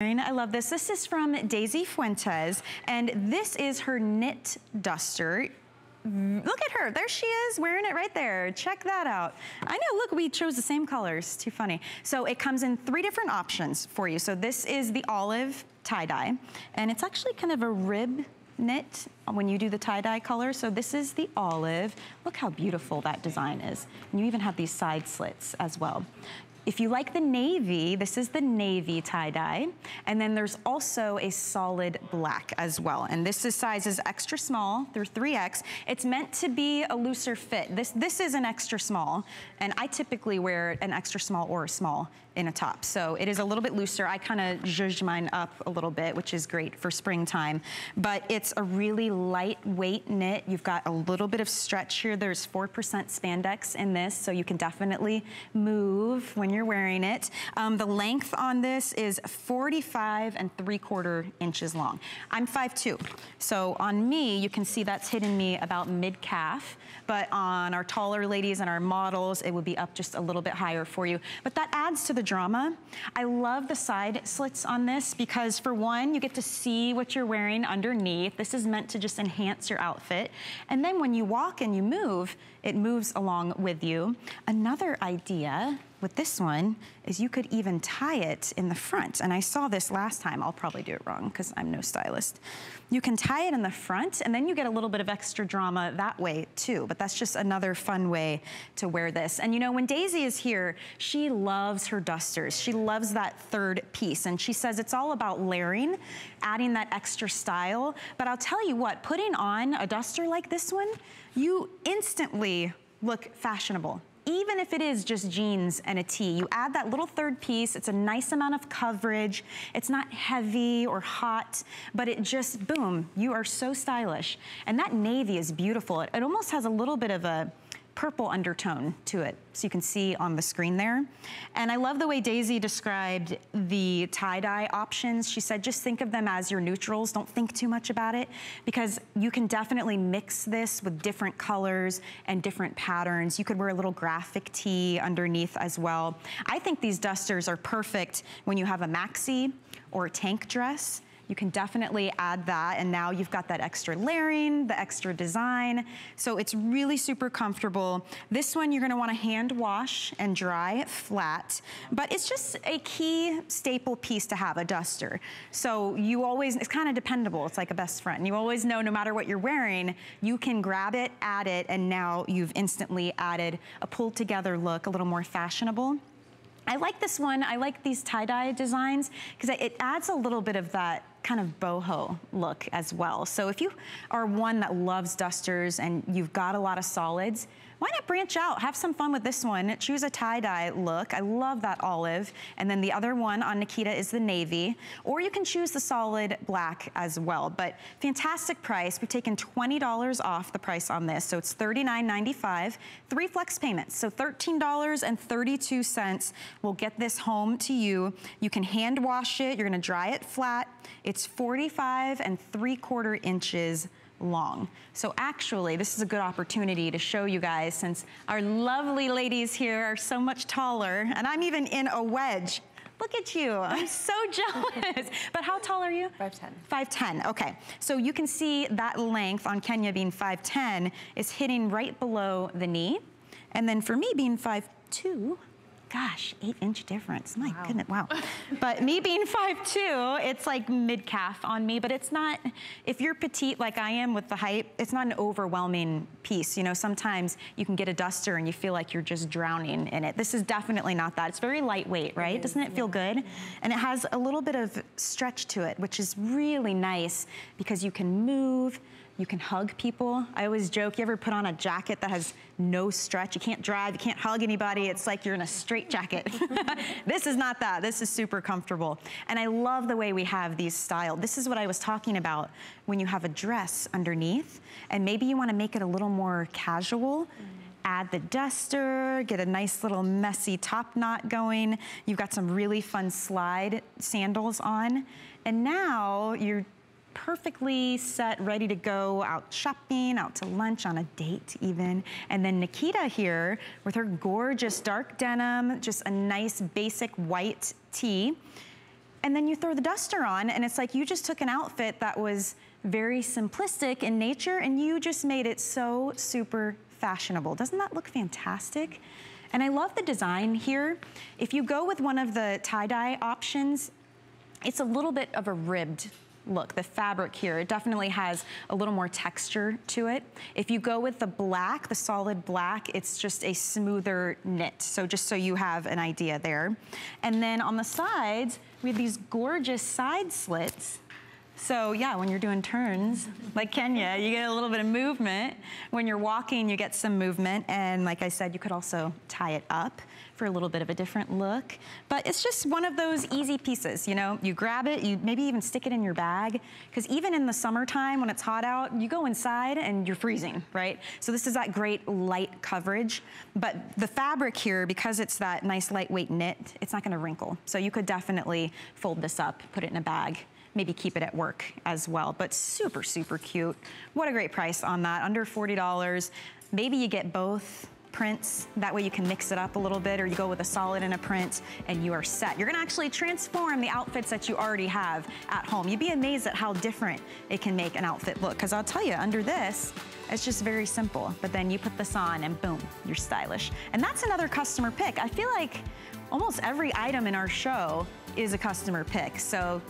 I love this. This is from Daisy Fuentes, and this is her knit duster. Look at her, there she is, wearing it right there. Check that out. I know, look, we chose the same colors, too funny. So it comes in three different options for you. So this is the olive tie-dye, and it's actually kind of a rib knit when you do the tie-dye color. So this is the olive. Look how beautiful that design is. And you even have these side slits as well. If you like the navy, this is the navy tie-dye. And then there's also a solid black as well. And this is sizes extra small through 3X. It's meant to be a looser fit. This, this is an extra small. And I typically wear an extra small or a small in a top. So it is a little bit looser. I kind of zhuzh mine up a little bit, which is great for springtime. But it's a really lightweight knit. You've got a little bit of stretch here. There's 4% spandex in this, so you can definitely move when you're wearing it. Um, the length on this is 45 and 3 quarter inches long. I'm 5'2", so on me, you can see that's hitting me about mid-calf but on our taller ladies and our models, it would be up just a little bit higher for you. But that adds to the drama. I love the side slits on this because for one, you get to see what you're wearing underneath. This is meant to just enhance your outfit. And then when you walk and you move, it moves along with you. Another idea with this one is you could even tie it in the front. And I saw this last time. I'll probably do it wrong because I'm no stylist. You can tie it in the front and then you get a little bit of extra drama that way too. But that's just another fun way to wear this. And you know, when Daisy is here, she loves her dusters. She loves that third piece. And she says it's all about layering, adding that extra style. But I'll tell you what, putting on a duster like this one, you instantly look fashionable even if it is just jeans and a tee, you add that little third piece, it's a nice amount of coverage, it's not heavy or hot, but it just, boom, you are so stylish. And that navy is beautiful. It, it almost has a little bit of a, purple undertone to it. So you can see on the screen there. And I love the way Daisy described the tie-dye options. She said, just think of them as your neutrals. Don't think too much about it because you can definitely mix this with different colors and different patterns. You could wear a little graphic tee underneath as well. I think these dusters are perfect when you have a maxi or a tank dress you can definitely add that and now you've got that extra layering, the extra design. So it's really super comfortable. This one you're gonna wanna hand wash and dry flat, but it's just a key staple piece to have, a duster. So you always, it's kind of dependable. It's like a best friend. You always know no matter what you're wearing, you can grab it, add it, and now you've instantly added a pulled together look, a little more fashionable. I like this one. I like these tie-dye designs because it adds a little bit of that kind of boho look as well. So if you are one that loves dusters and you've got a lot of solids, why not branch out? Have some fun with this one. Choose a tie-dye look. I love that olive. And then the other one on Nikita is the navy. Or you can choose the solid black as well. But fantastic price. We've taken $20 off the price on this. So it's $39.95. Three flex payments. So $13.32 will get this home to you. You can hand wash it. You're gonna dry it flat. It's 45 and 3 quarter inches long. So actually, this is a good opportunity to show you guys since our lovely ladies here are so much taller, and I'm even in a wedge. Look at you, I'm so jealous. but how tall are you? 5'10". 5'10", okay. So you can see that length on Kenya being 5'10", is hitting right below the knee. And then for me being 5'2", gosh, eight inch difference. My wow. goodness, wow. but me being 5'2", it's like mid-calf on me, but it's not, if you're petite like I am with the height, it's not an overwhelming piece. You know, sometimes you can get a duster and you feel like you're just drowning in it. This is definitely not that. It's very lightweight, right? It is, Doesn't it feel yeah. good? And it has a little bit of stretch to it, which is really nice because you can move, you can hug people. I always joke, you ever put on a jacket that has no stretch? You can't drive, you can't hug anybody. It's like you're in a straight jacket. this is not that. This is super comfortable. And I love the way we have these styled. This is what I was talking about when you have a dress underneath and maybe you wanna make it a little more casual. Add the duster, get a nice little messy top knot going. You've got some really fun slide sandals on. And now you're perfectly set, ready to go out shopping, out to lunch, on a date even. And then Nikita here with her gorgeous dark denim, just a nice basic white tee. and then you throw the duster on and it's like you just took an outfit that was very simplistic in nature and you just made it so super fashionable. Doesn't that look fantastic? And I love the design here. If you go with one of the tie-dye options, it's a little bit of a ribbed look. The fabric here, it definitely has a little more texture to it. If you go with the black, the solid black, it's just a smoother knit. So just so you have an idea there. And then on the sides, we have these gorgeous side slits so yeah, when you're doing turns, like Kenya, you get a little bit of movement. When you're walking, you get some movement. And like I said, you could also tie it up for a little bit of a different look. But it's just one of those easy pieces, you know? You grab it, you maybe even stick it in your bag. Because even in the summertime when it's hot out, you go inside and you're freezing, right? So this is that great light coverage. But the fabric here, because it's that nice lightweight knit, it's not gonna wrinkle. So you could definitely fold this up, put it in a bag, maybe keep it at work as well. But super, super cute. What a great price on that, under $40. Maybe you get both prints. That way you can mix it up a little bit or you go with a solid and a print and you are set. You're gonna actually transform the outfits that you already have at home. You'd be amazed at how different it can make an outfit look. Cause I'll tell you, under this, it's just very simple. But then you put this on and boom, you're stylish. And that's another customer pick. I feel like almost every item in our show is a customer pick. So